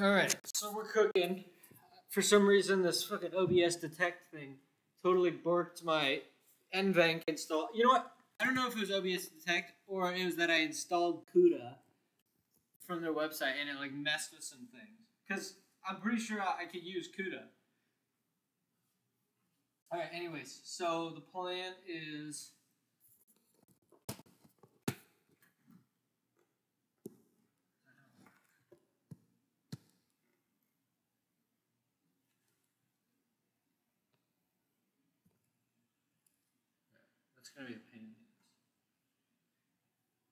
All right, so we're cooking. For some reason, this fucking OBS detect thing totally borked my NVENC install. You know what? I don't know if it was OBS detect or it was that I installed CUDA from their website and it like messed with some things. Cause I'm pretty sure I could use CUDA. All right. Anyways, so the plan is. That's gonna be a pain in the ass.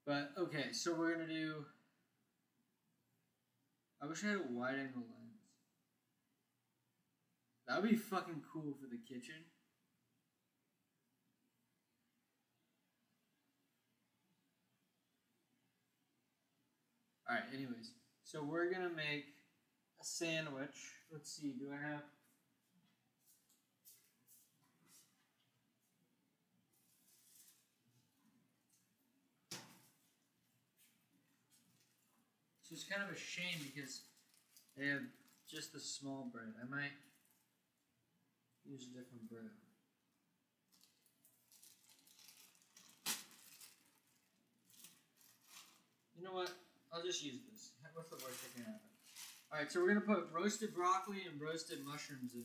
But okay, so we're gonna do. I wish I had a wide angle lens. That would be fucking cool for the kitchen. Alright, anyways. So we're gonna make a sandwich. Let's see, do I have So it's kind of a shame because they have just the small bread. I might use a different bread. You know what? I'll just use this. What's the worst that can happen? Alright, so we're to put roasted broccoli and roasted mushrooms in.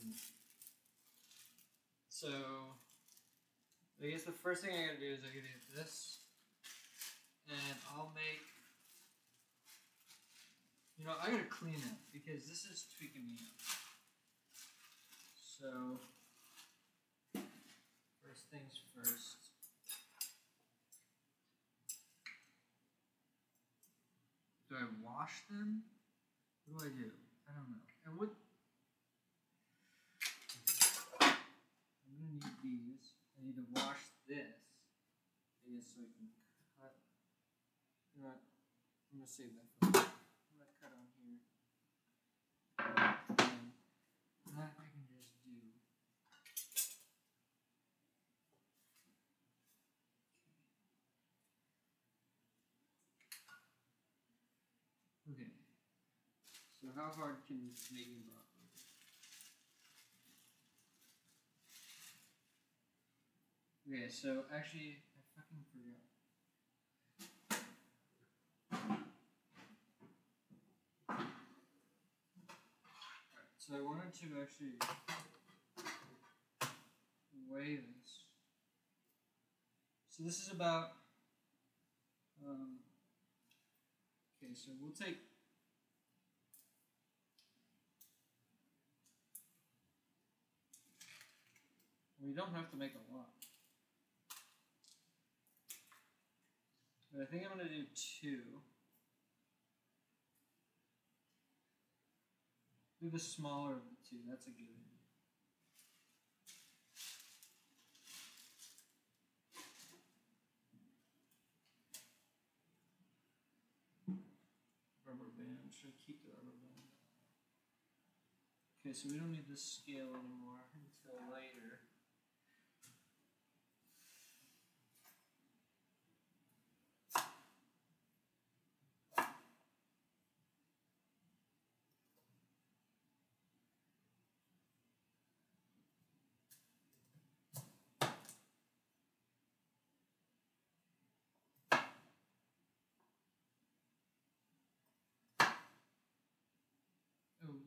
So, I guess the first thing I gotta do is I gotta do this. And I'll make you know, I gotta clean it because this is tweaking me out. So, first things first. Do I wash them? What do I do? I don't know. And what? I'm gonna need these. I need to wash this. I guess so I can cut. You know what? I'm gonna save that for later. I'm gonna cut on here. And that I can just do. Okay. So how hard can making broccoli? Okay, so actually, I fucking forgot. Alright, so I wanted to actually weigh this. So this is about, um, okay, so we'll take We don't have to make a lot. But I think I'm going to do two. Do the smaller of the two. That's a good idea. Rubber band. Should I keep the rubber band? Okay, so we don't need this scale anymore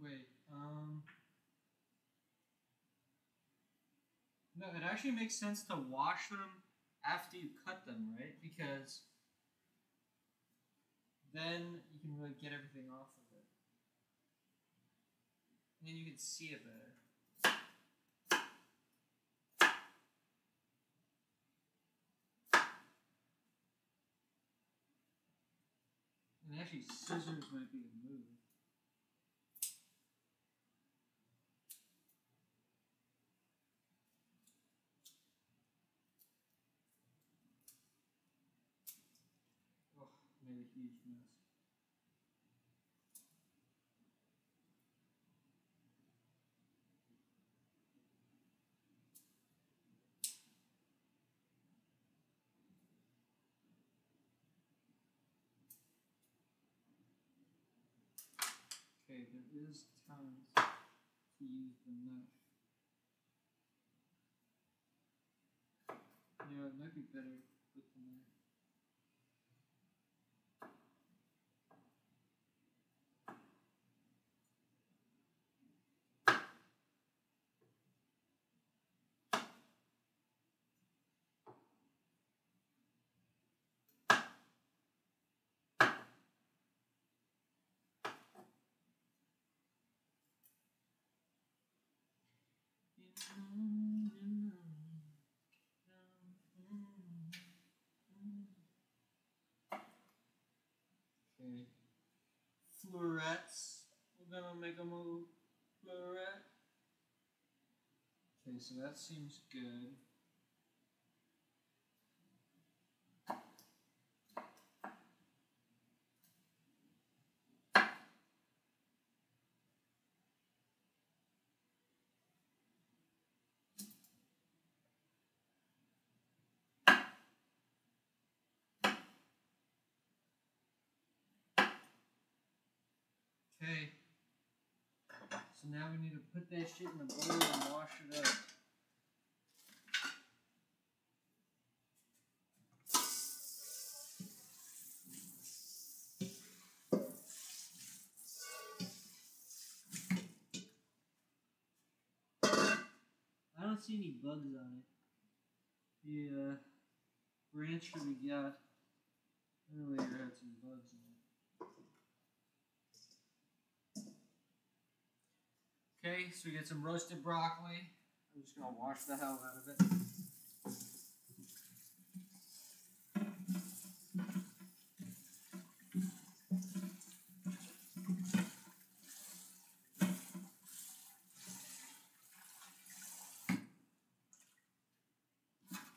wait, um No, it actually makes sense to wash them after you cut them, right? Because then you can really get everything off of it. And then you can see it better. And actually scissors might be a move. Oh, made a huge mess. Okay, there is times to use the knife. Yeah, it might be better with the knife. Okay. We're gonna make a move. Floret. Okay, so that seems good. Okay. So now we need to put that shit in the bowl and wash it up. I don't see any bugs on it. The uh, branch that we got earlier had some bugs on it. Okay, so we get some roasted broccoli. I'm just gonna wash the hell out of it.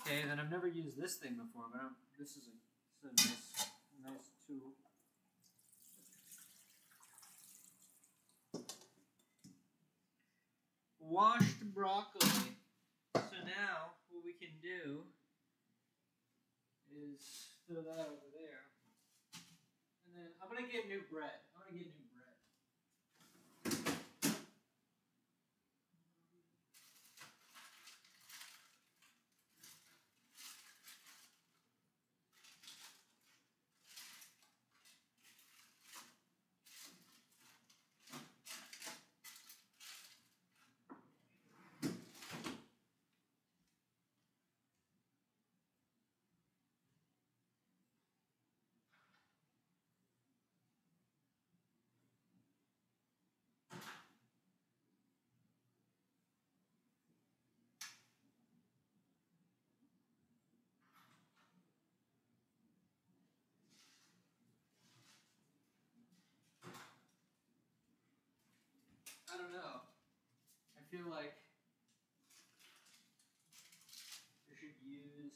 Okay, then I've never used this thing before, but I'm, this is a, this is a nice, nice tool. Broccoli. So now what we can do is throw that over there. And then I'm gonna get new bread. I'm gonna get new bread. I don't know. I feel like I should use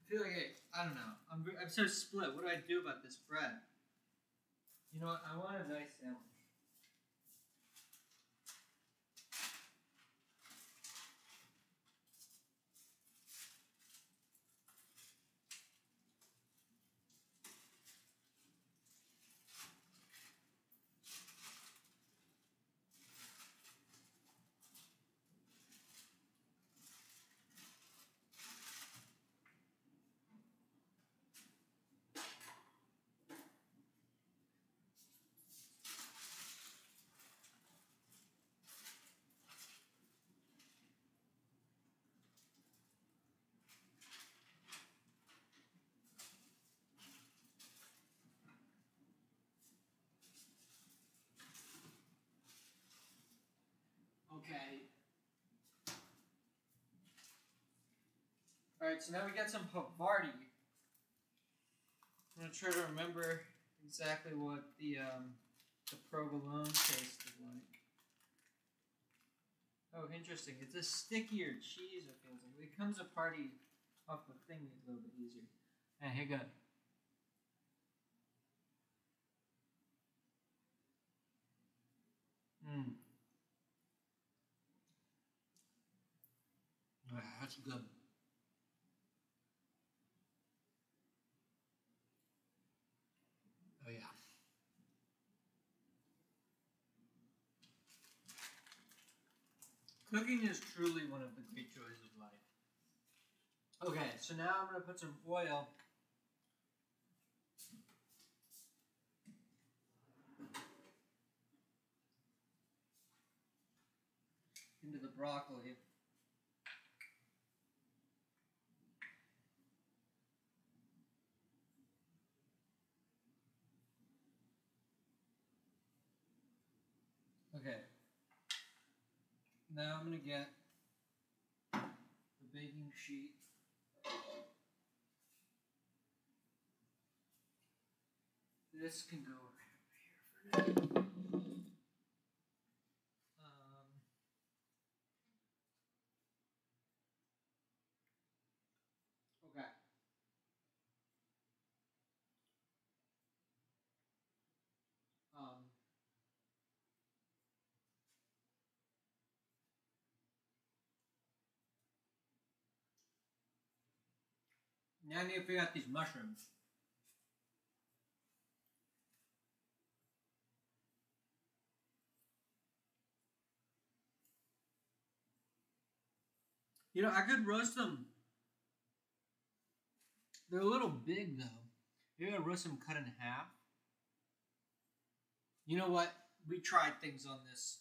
I feel like I, I don't know. I'm I'm so split. What do I do about this bread? You know what? I want a nice sandwich. Okay. Alright, so now we got some Havarti. I'm gonna try to remember exactly what the um, the provolone tasted like. Oh, interesting. It's a stickier cheese, it feels like. It comes apart off the thing a little bit easier. And here go. Mmm. That's good. Oh yeah. Cooking is truly one of the great joys of life. Okay, so now I'm gonna put some oil into the broccoli. Okay. Now I'm gonna get the baking sheet. This can go over here for now. Um, okay. Um, now I need to figure out these mushrooms. You know, I could roast them. They're a little big though. Maybe I roast them cut in half. You know what? We tried things on this.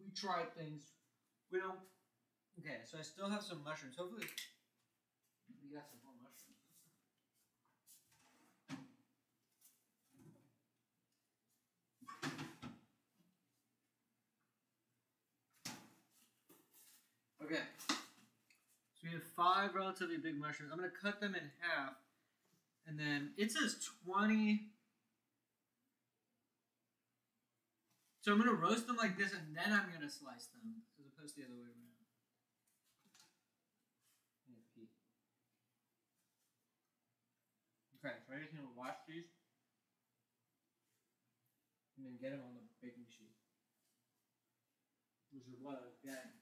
We tried things. We don't. Okay, so I still have some mushrooms. Hopefully, we got some more mushrooms. Okay. So we have five relatively big mushrooms. I'm gonna cut them in half, and then it says 20. So I'm gonna roast them like this, and then I'm gonna slice them, as opposed to the other way around. Okay, so I just need to wash these, and then get them on the baking sheet, which is what I was getting.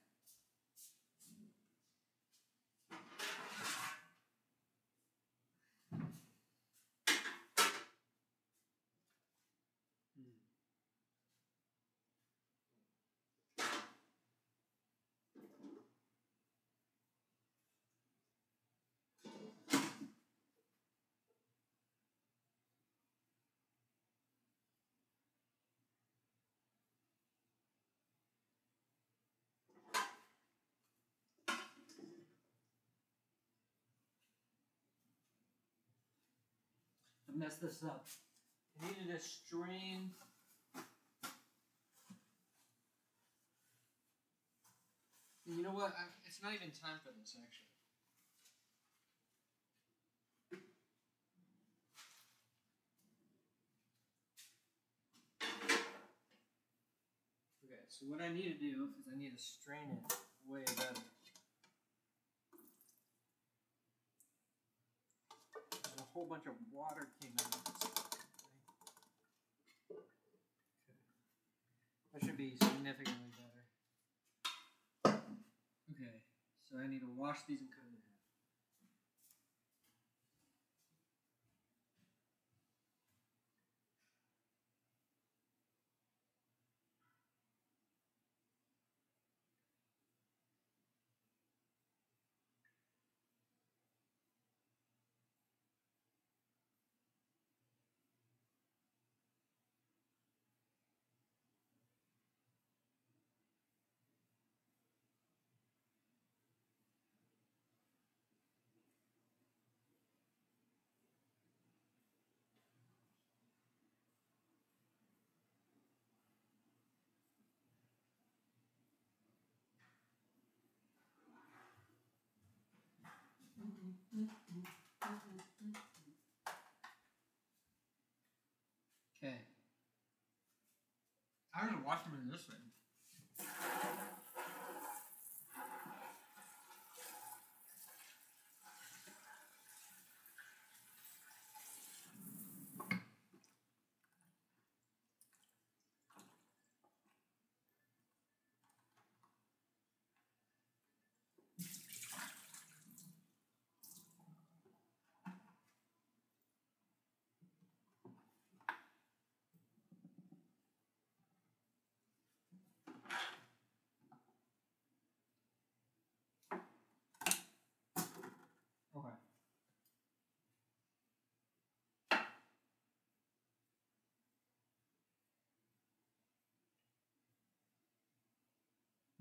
I messed this up. I needed to strain. You know what? I, it's not even time for this, actually. Okay, so what I need to do is I need to strain it way better. And a whole bunch of water came out of this. Okay. That should be significantly better. Okay, so I need to wash these and cut them in half. Okay. I'm gonna wash them in this thing.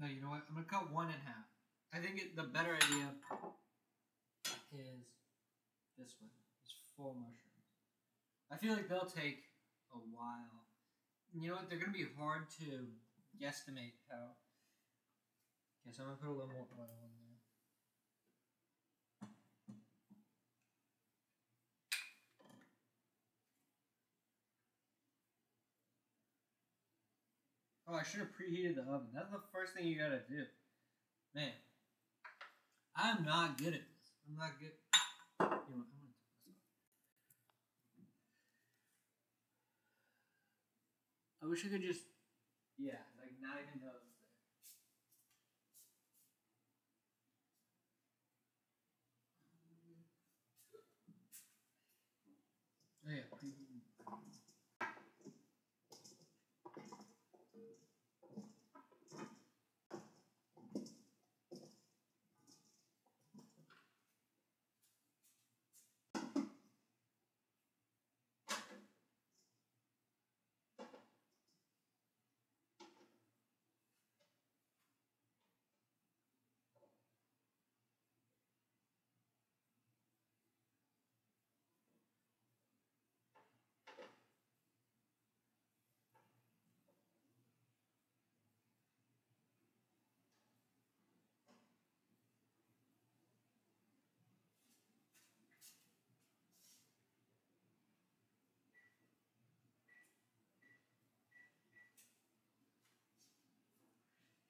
No, you know what? I'm gonna cut one in half. I think it, the better idea is this one. It's full mushrooms. I feel like they'll take a while. You know what? They're gonna be hard to guesstimate how. Okay, so I'm gonna put a little more oil in Oh, I should have preheated the oven. That's the first thing you gotta do. Man, I'm not good at this. I'm not good. You know? I'm. I wish I could just, yeah, like not even know there. Oh yeah,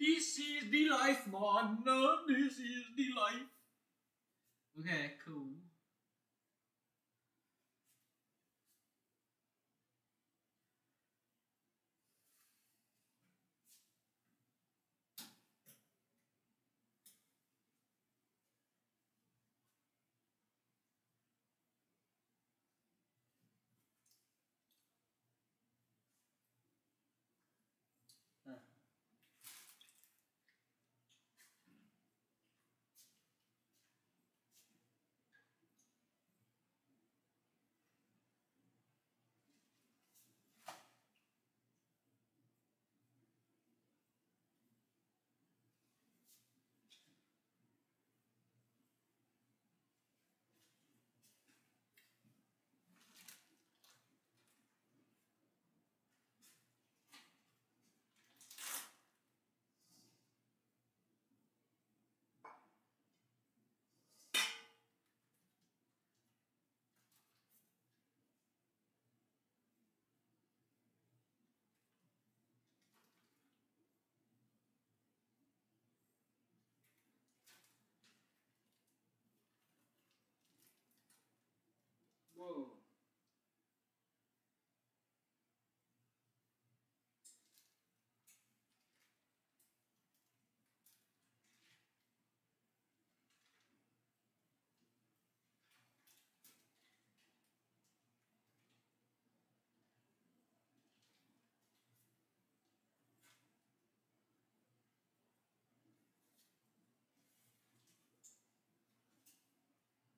This is the life, man. This is the life. Okay, cool.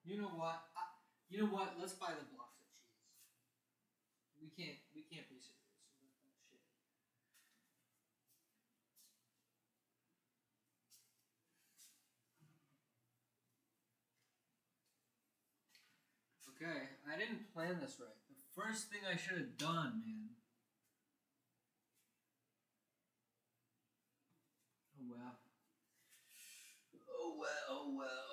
You know what? You know what? Let's buy the blocks of cheese. We can't. We can't be serious about that shit. Okay, I didn't plan this right. The first thing I should have done, man. Oh well. Oh well. Oh well.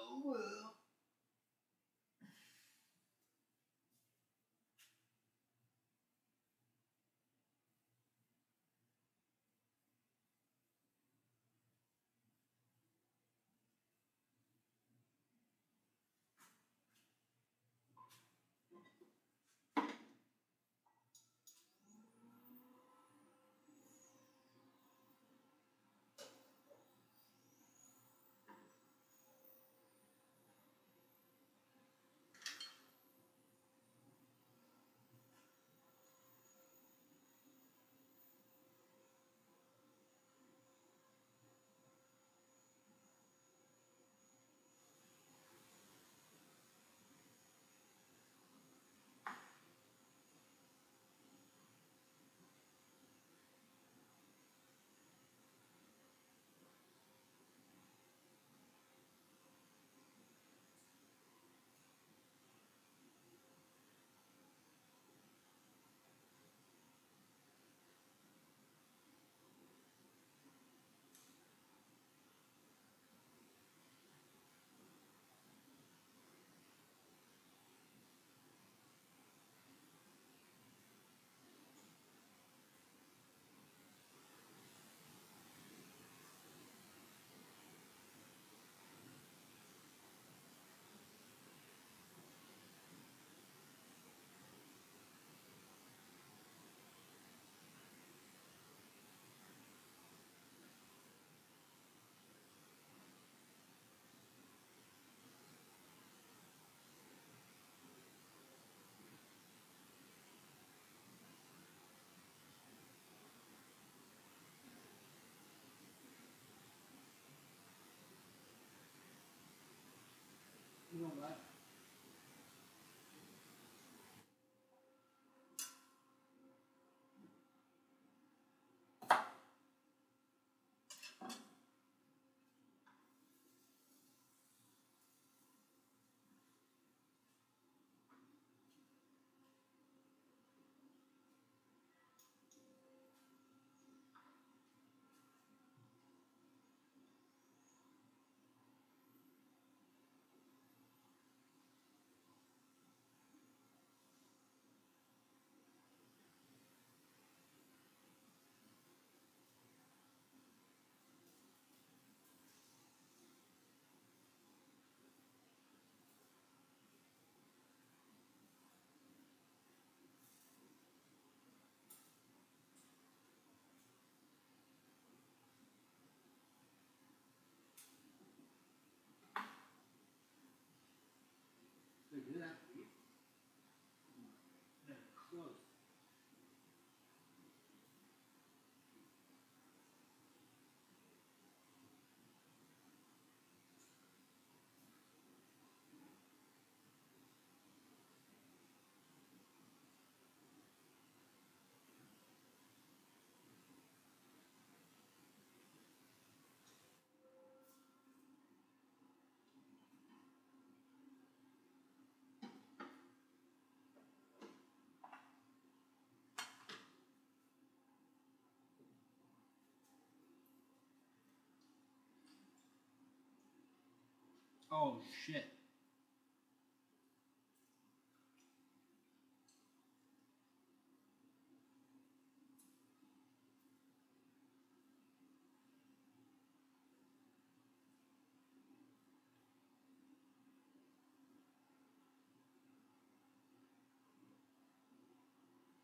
Oh shit.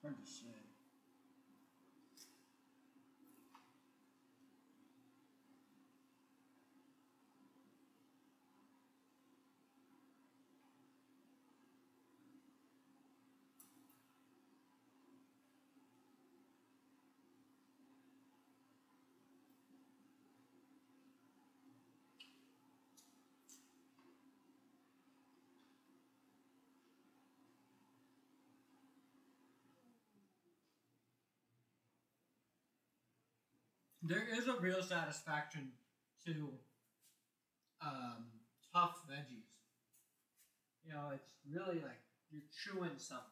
Hard There is a real satisfaction to um, tough veggies. You know, it's really like you're chewing something.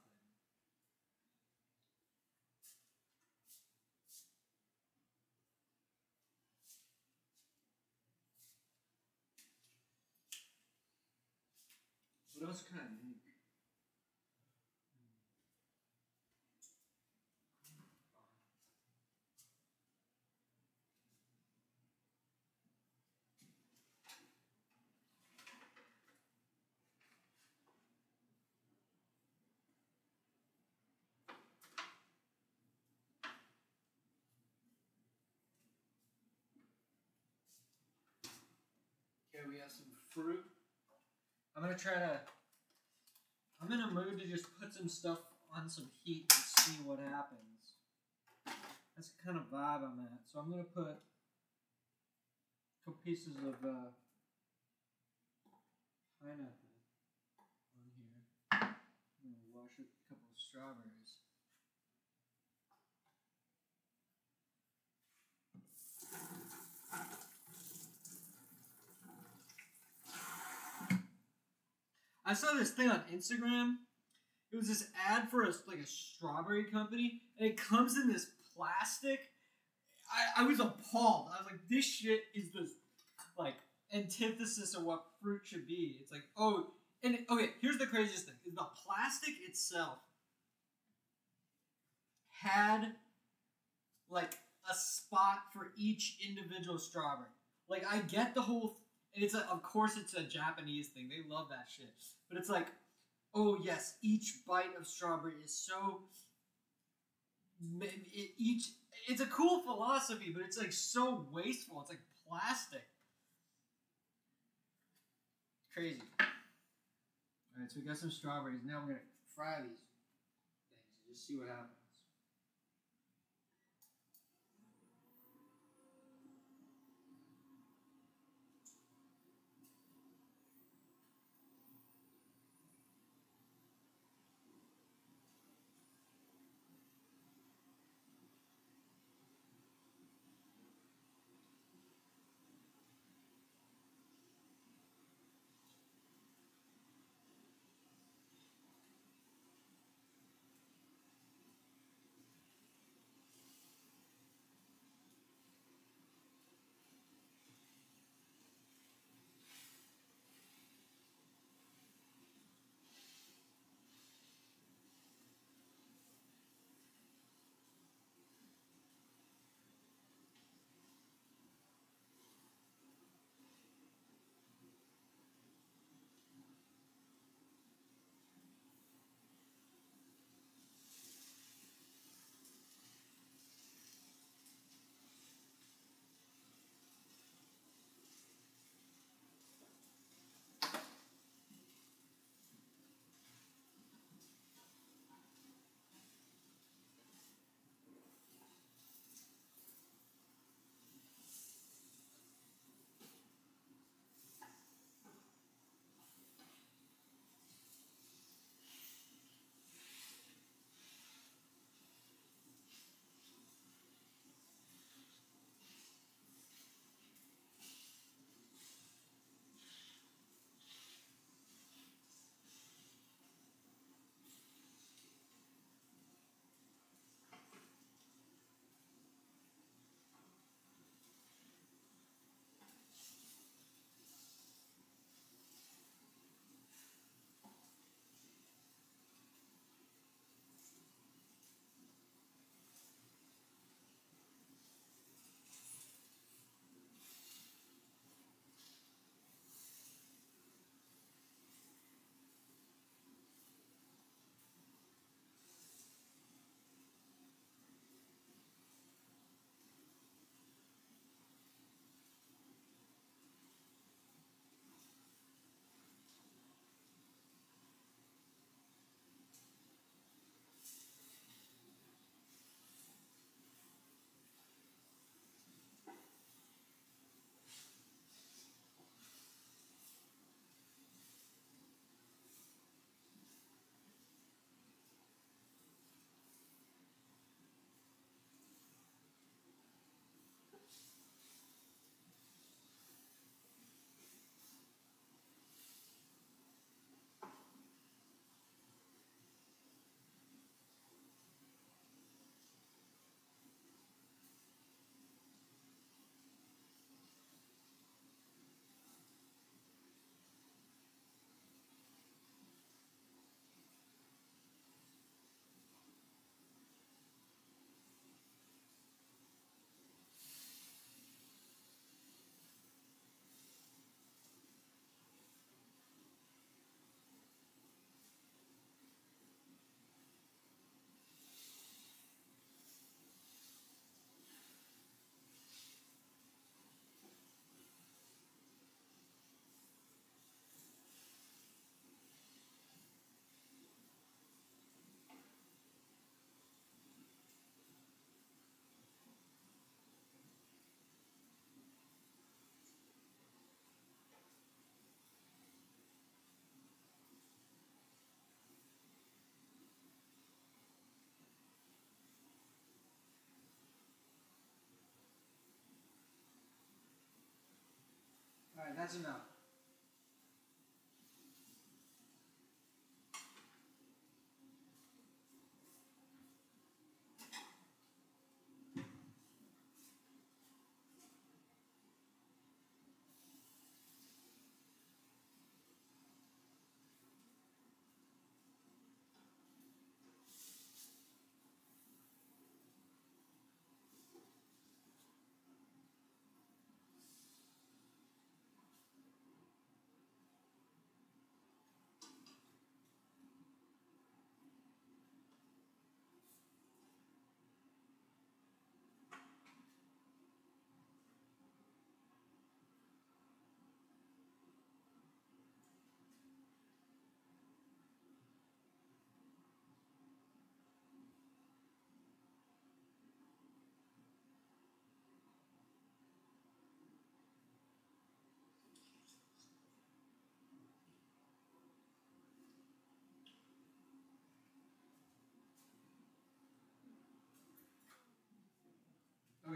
What else can I make? Okay, we have some fruit. I'm gonna try to. I'm in a mood to just put some stuff on some heat and see what happens. That's the kind of vibe I'm at. So I'm gonna put a couple pieces of uh, pineapple on here. I'm gonna wash a couple of strawberries. I saw this thing on Instagram. It was this ad for a like a strawberry company, and it comes in this plastic. I, I was appalled. I was like, this shit is the like antithesis of what fruit should be. It's like, oh, and okay, here's the craziest thing: the plastic itself had like a spot for each individual strawberry. Like I get the whole and it's a, of course it's a Japanese thing. They love that shit. But it's like, oh yes, each bite of strawberry is so. It, each it's a cool philosophy, but it's like so wasteful. It's like plastic. Crazy. All right, so we got some strawberries. Now we're gonna fry these things and just see what happens. That's enough.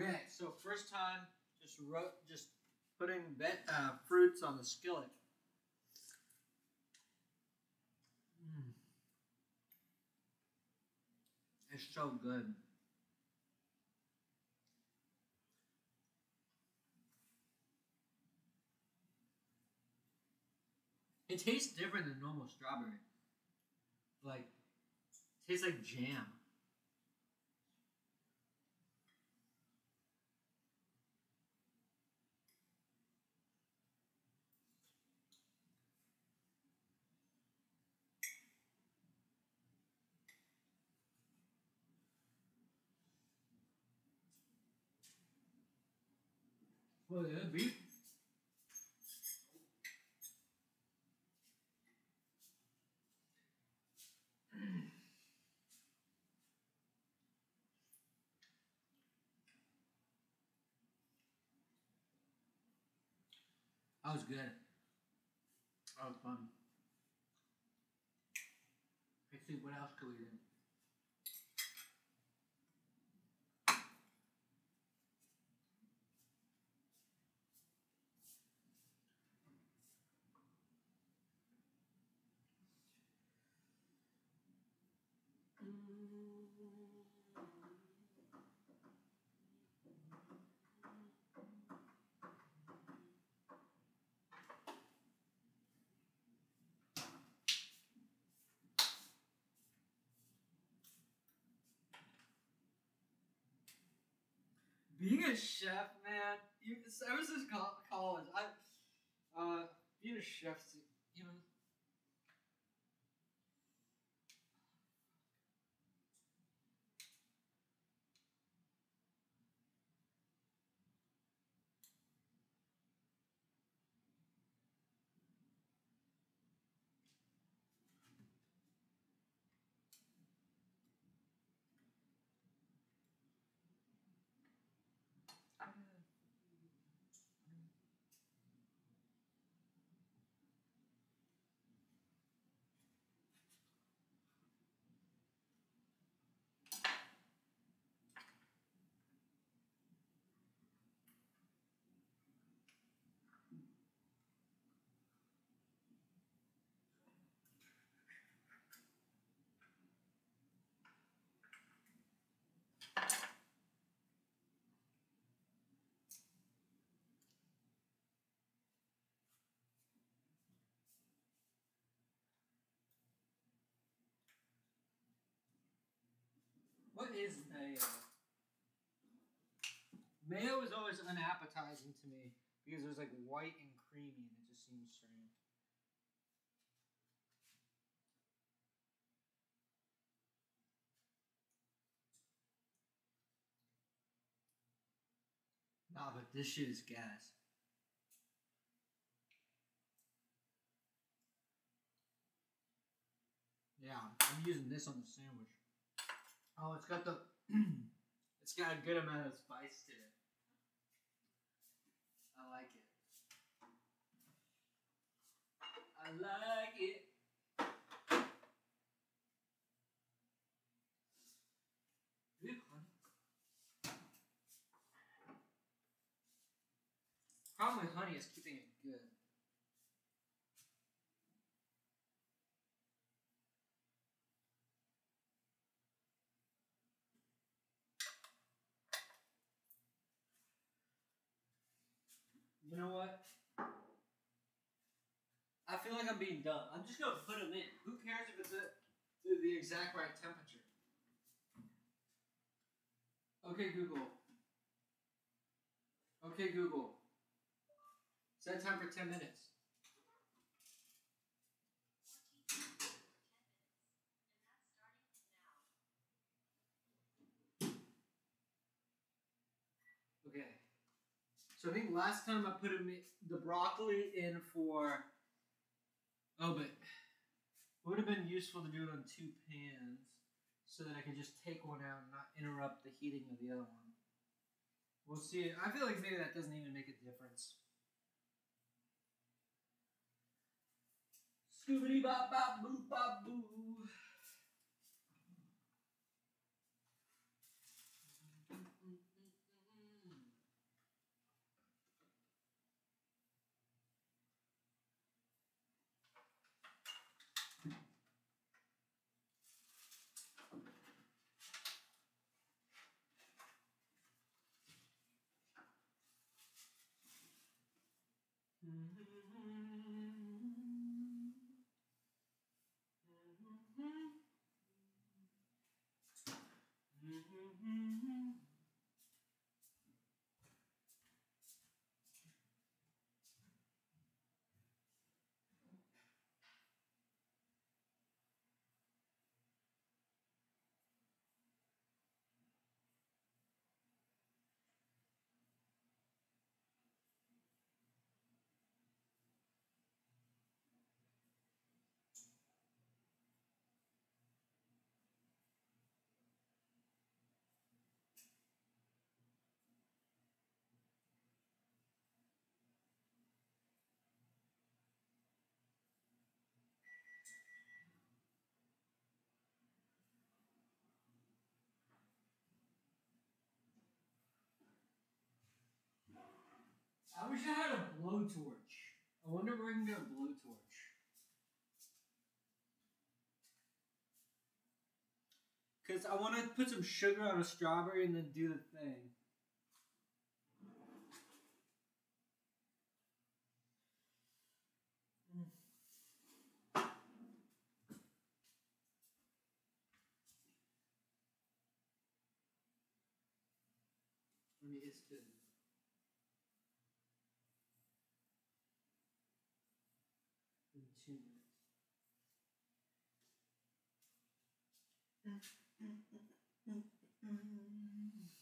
Okay, so first time, just ro- just putting uh, fruits on the skillet. Mm. It's so good. It tastes different than normal strawberry. Like, tastes like jam. Yeah, beef. That was good. That was fun. Let's see what else could we do. Being a chef, man, you, ever since college, I, uh, being a chef, even is mayo? Uh, mayo is always unappetizing to me because there's like white and creamy and it just seems strange. Nah, but this shit is gas. Yeah, I'm using this on the sandwich. Oh, it's got the. it's got a good amount of spice to it. I like it. I like it. Problem with honey is keeping it good. You know what? I feel like I'm being dumb. I'm just gonna put them in. Who cares if it's the exact right temperature? Okay, Google. Okay, Google. Set time for 10 minutes. Okay. So I think last time I put the broccoli in for. Oh, but it would have been useful to do it on two pans so that I could just take one out and not interrupt the heating of the other one. We'll see. I feel like maybe that doesn't even make a difference. Scoobity bop bop boo bop boo. I wish I had a blowtorch. I wonder where I can get a blowtorch. Cause I want to put some sugar on a strawberry and then do the thing. Mm. I mean, it's good. In two minutes. I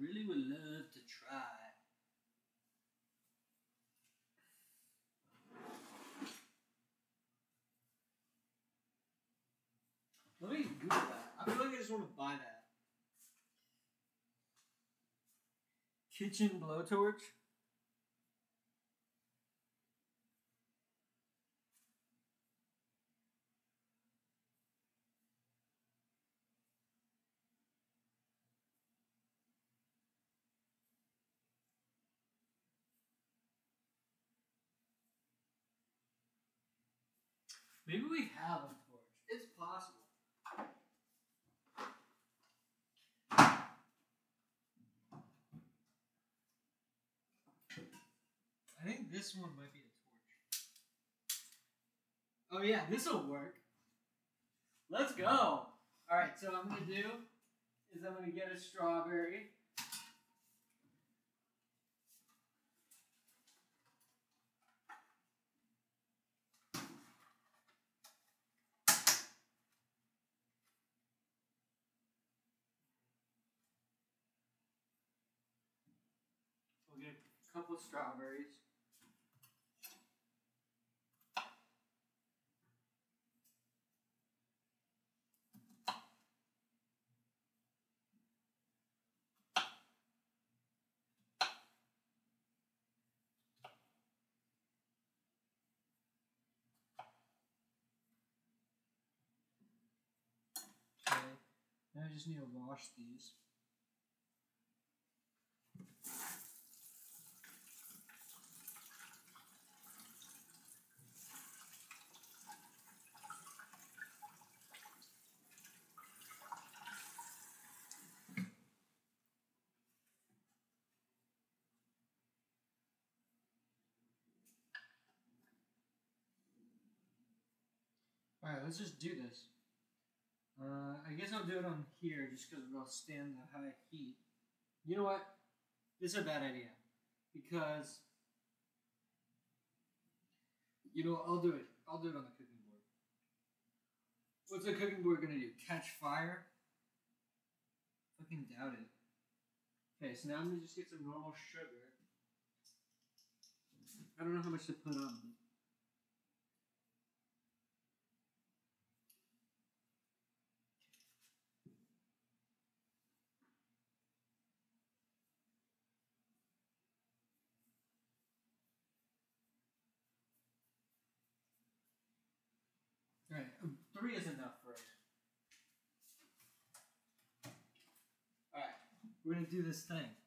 really would love to try. Let me Google that. I feel like I just want to buy that. Kitchen blowtorch? Maybe we have a torch. It's possible. I think this one might be a torch. Oh yeah, this will work. Let's go. All right, so I'm gonna do is I'm gonna get a strawberry. We'll get a couple strawberries. Okay, now I just need to wash these. Alright, let's just do this. Uh, I guess I'll do it on here just because it'll stand the high heat. You know what? This is a bad idea. Because, you know, I'll do it. I'll do it on the cooking board. What's the cooking board gonna do? Catch fire? Fucking doubt it. Okay, so now I'm gonna just get some normal sugar. I don't know how much to put on. Alright, um, three is enough for it. Alright, we're gonna do this thing.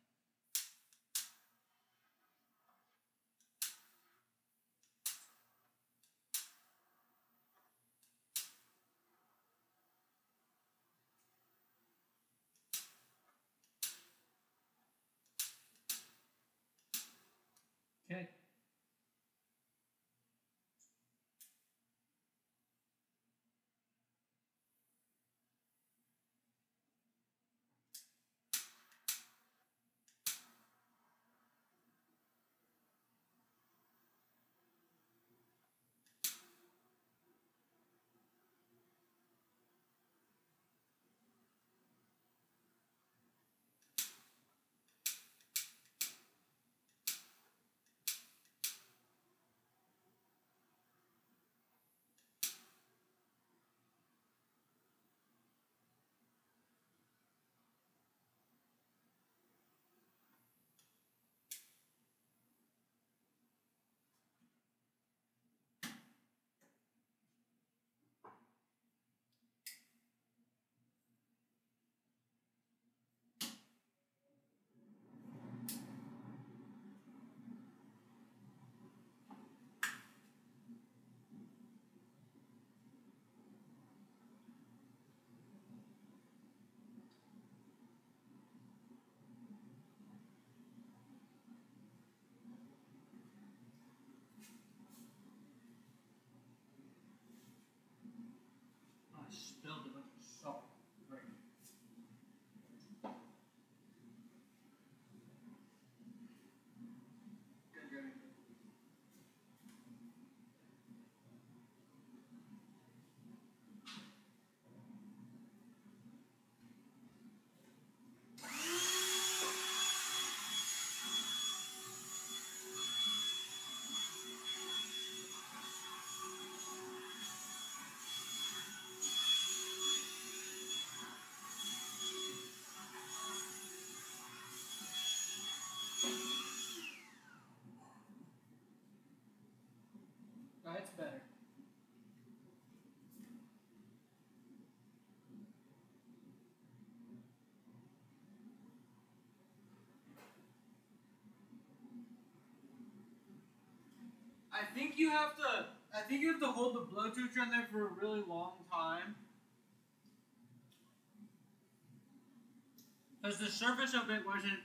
I think you have to. I think you have to hold the blowtorch on there for a really long time. Because the surface of it wasn't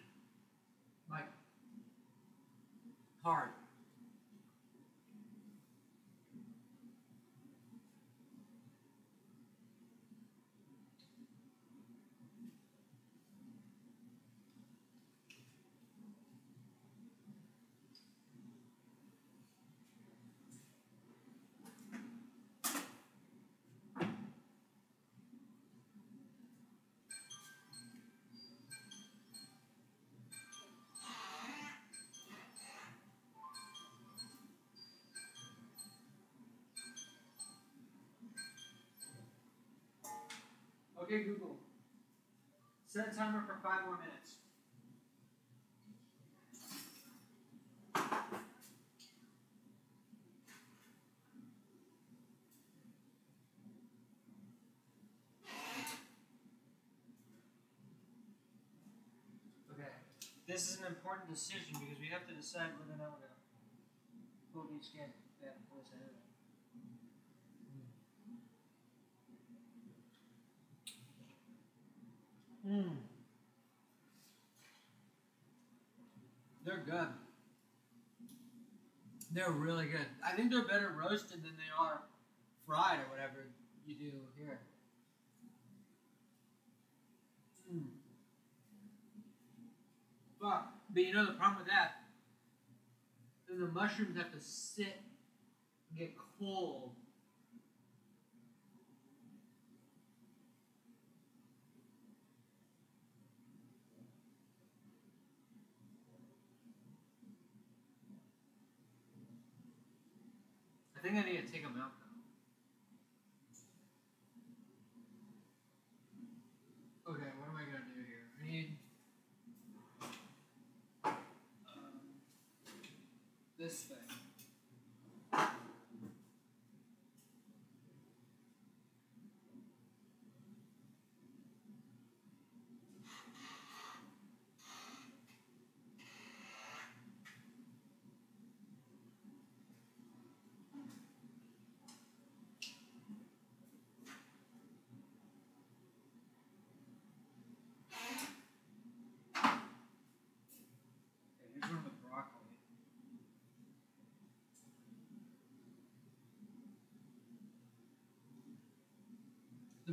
Okay, Google. Set a timer for five more minutes. Okay. This is an important decision because we have to decide whether or not we're gonna pull each game that voice ahead of it. Hmm. They're good. They're really good. I think they're better roasted than they are fried or whatever you do here. Mm. But, but you know the problem with that? Then the mushrooms have to sit and get cold. I think I need to take them out though. Okay, what am I gonna do here? I need um, this thing.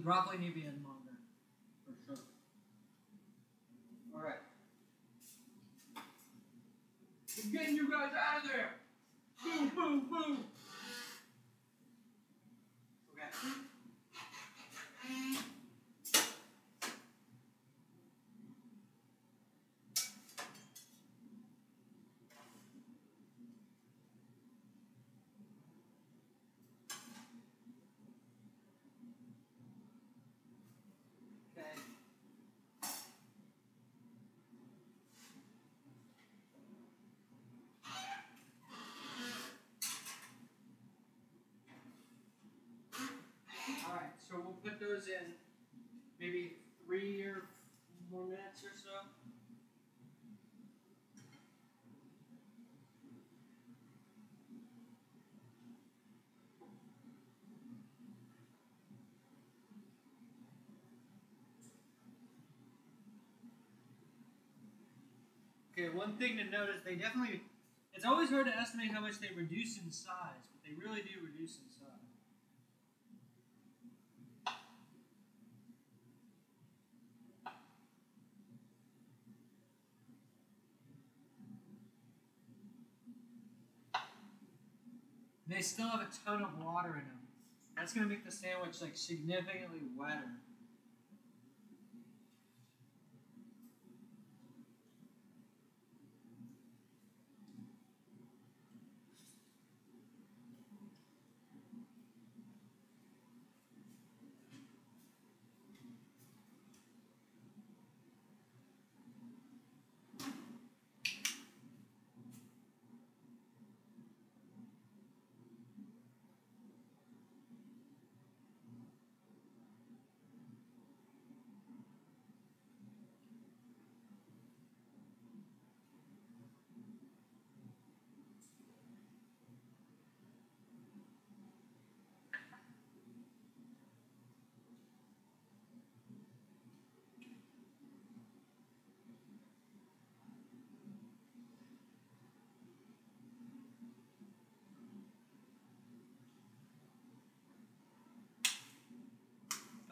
Broccoli need to be in longer, for sure. All right. I'm getting you guys out of there. Boom, boom, boom. Okay. Okay. Alright, so we'll in maybe three or more minutes or so. Okay, one thing to note is they definitely. It's always hard to estimate how much they reduce in size, but they really do reduce in size. They still have a ton of water in them. That's gonna make the sandwich like significantly wetter.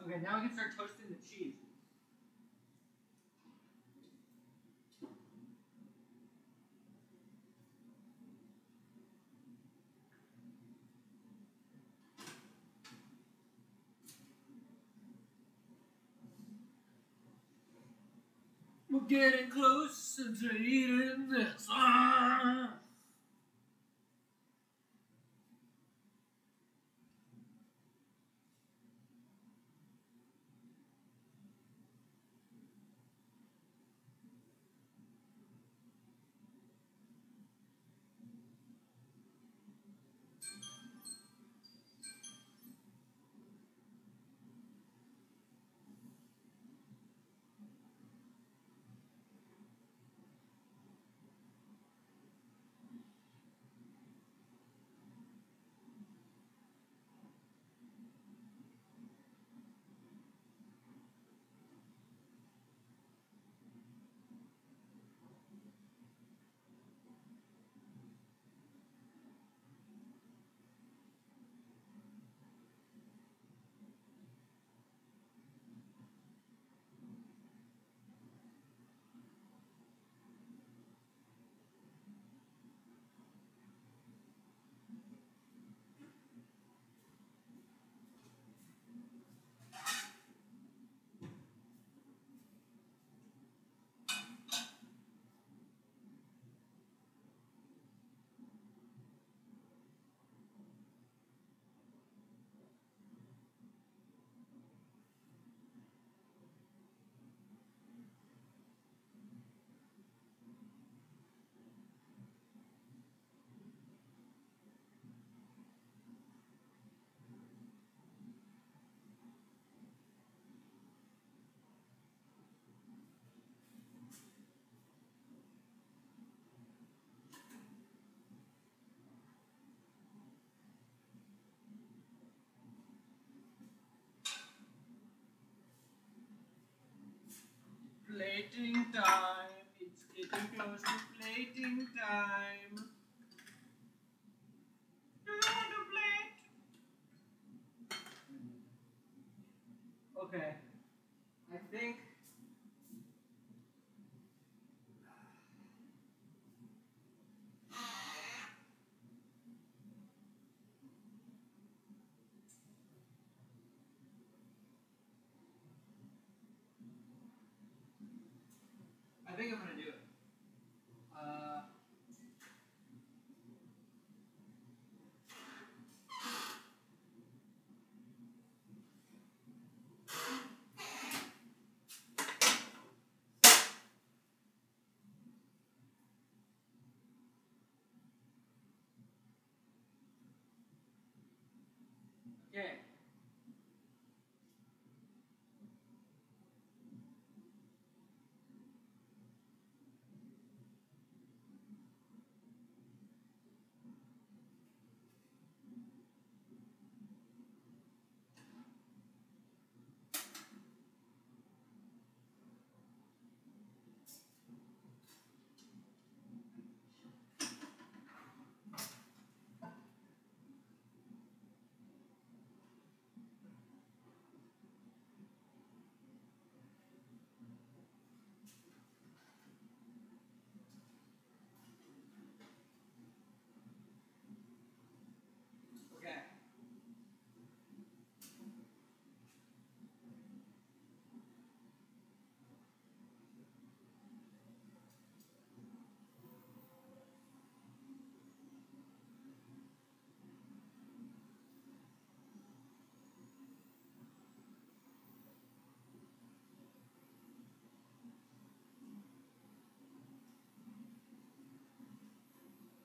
Okay, now we can start toasting the cheese. We're getting close to eating this. Ah! Plating time. It's getting close to plating time. Do you want to plate? Okay. I think. I think I'm gonna do it. Uh, okay. Okay.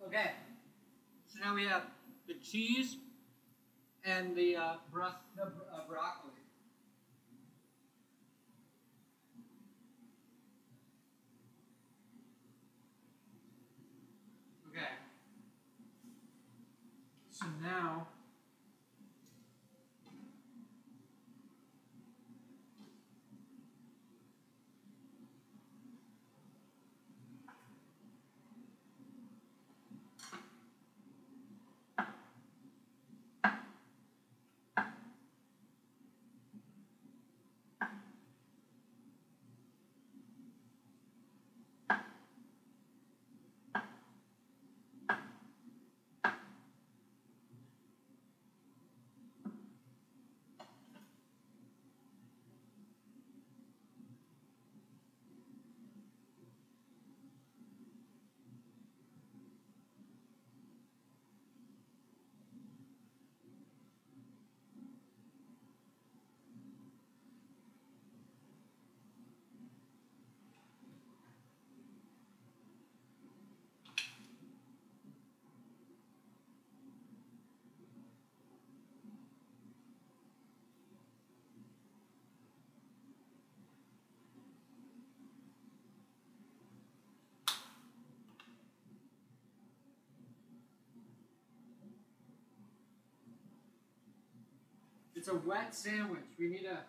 Okay. So now we have the cheese and the uh, broth, the bro- uh, broccoli. Okay. So now. It's a wet sandwich. We need a.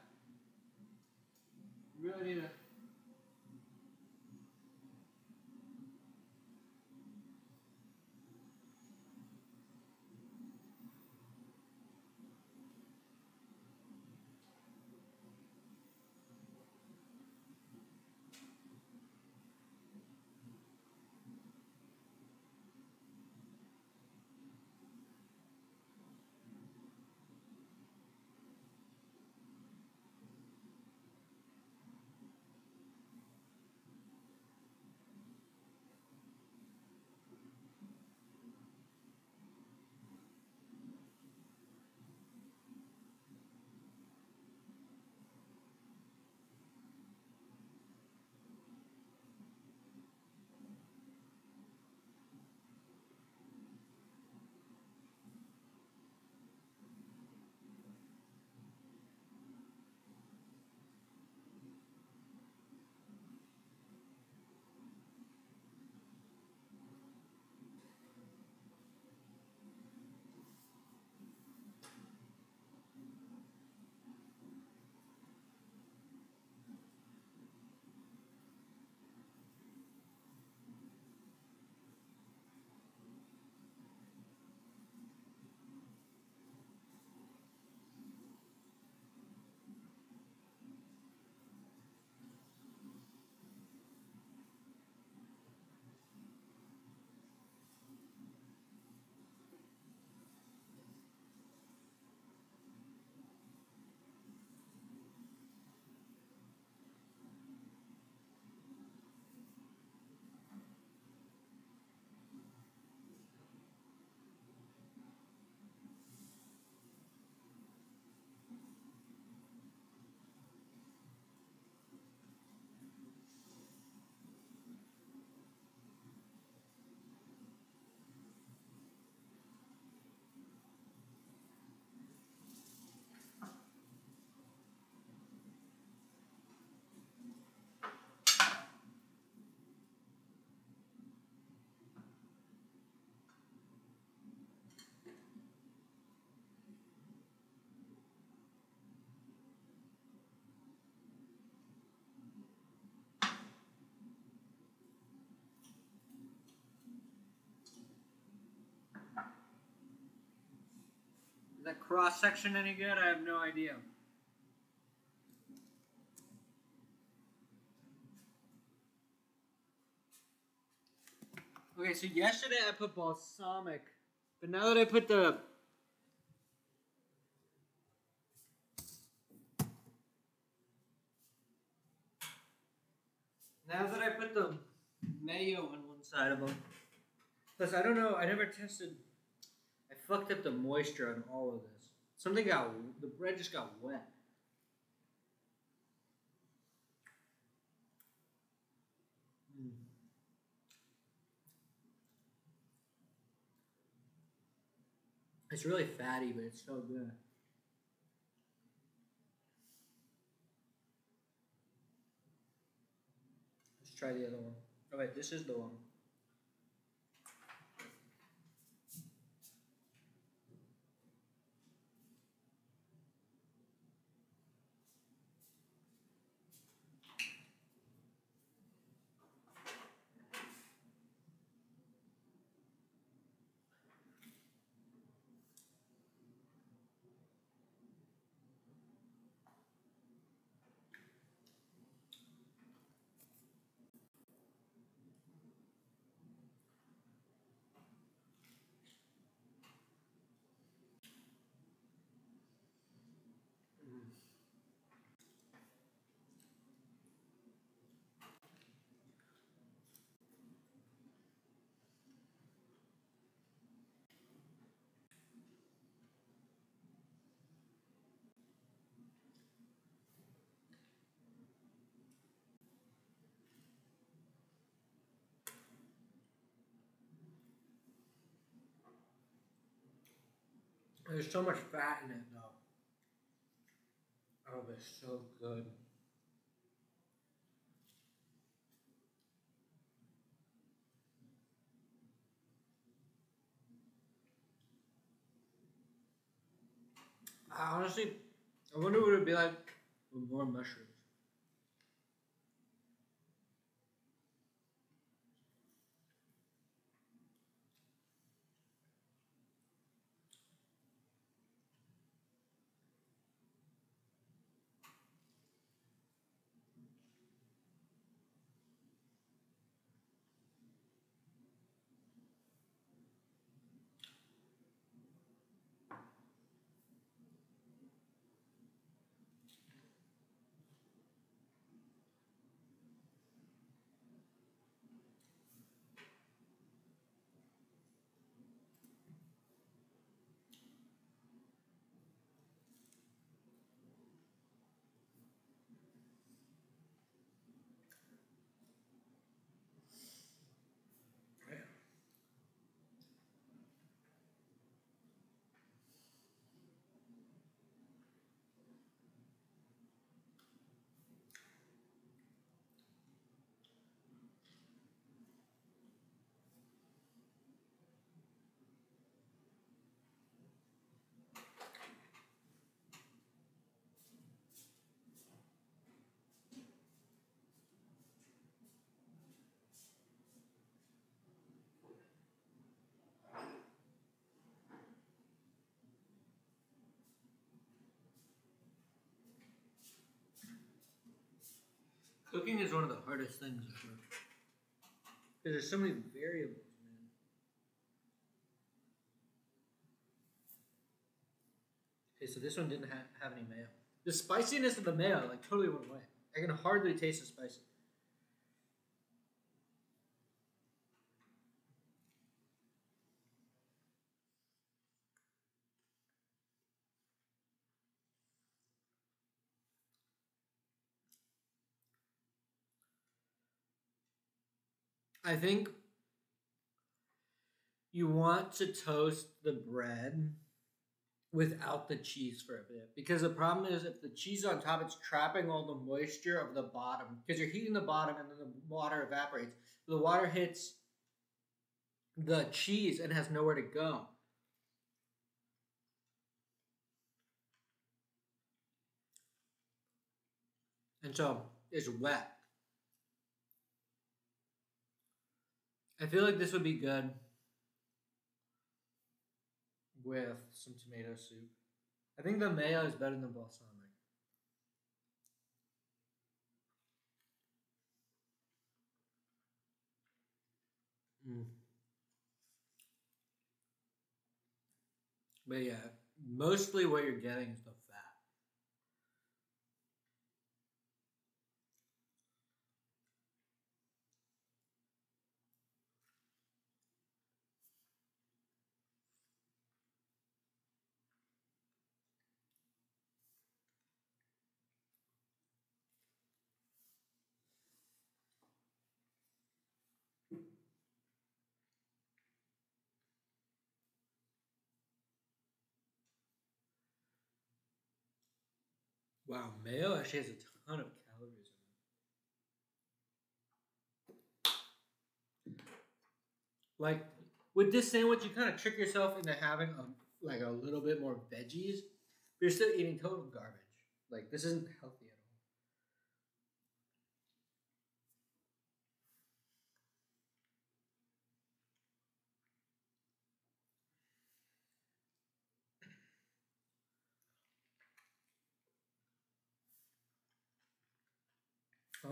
That cross section any good? I have no idea. Okay, so yesterday I put balsamic, but now that I put the now that I put the mayo on one side of them, plus I don't know, I never tested. Fucked up the moisture on all of this. Something got the bread just got wet. Mm. It's really fatty, but it's so good. Let's try the other one. All right, this is the one. There's so much fat in it, though. Oh, it's so good. I honestly, I wonder what it'd be like with more mushrooms. Cooking is one of the hardest things. Because there's so many variables, man. Okay, so this one didn't ha- have any mayo. The spiciness of the mayo, like, totally went away. I can hardly taste the spicy. I think you want to toast the bread without the cheese for a bit. Because the problem is if the cheese on top it's trapping all the moisture of the bottom. Because you're heating the bottom and then the water evaporates. The water hits the cheese and has nowhere to go. And so it's wet I feel like this would be good with some tomato soup. I think the mayo is better than balsamic. Mm. But yeah, mostly what you're getting is the fat. Wow, mayo actually has a ton of calories in it. Like with this sandwich, you kind of trick yourself into having a, like a little bit more veggies, but you're still eating total garbage. Like this isn't healthy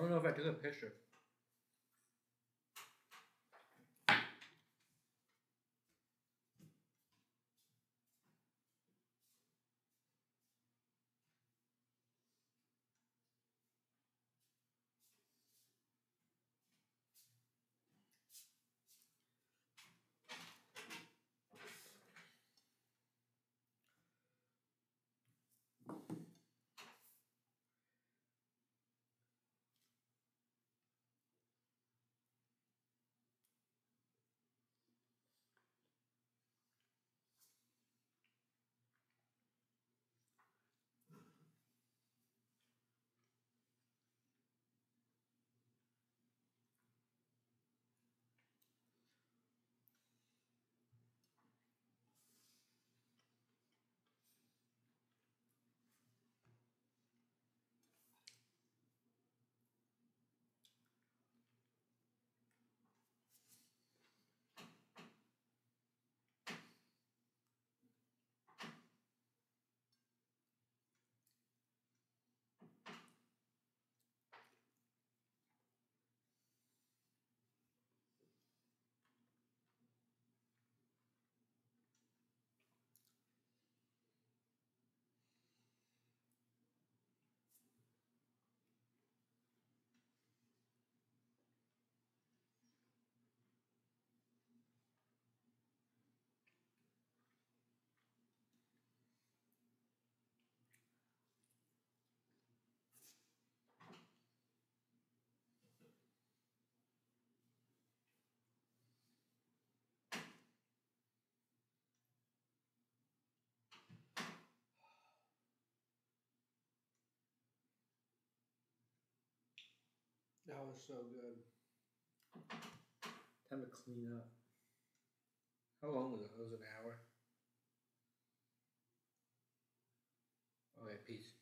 don't know if I took a picture. That was so good. Time to clean up. How long was it? It was an hour. Oh, okay, peace.